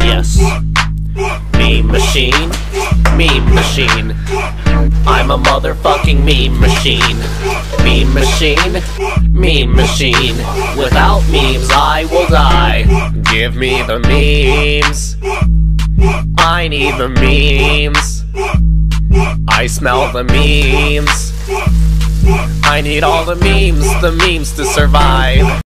Yes. Meme machine. Meme machine. I'm a motherfucking meme machine. Meme machine. Meme machine. Without memes, I will die. Give me the memes. I need the memes. I smell the memes. I need all the memes, the memes to survive.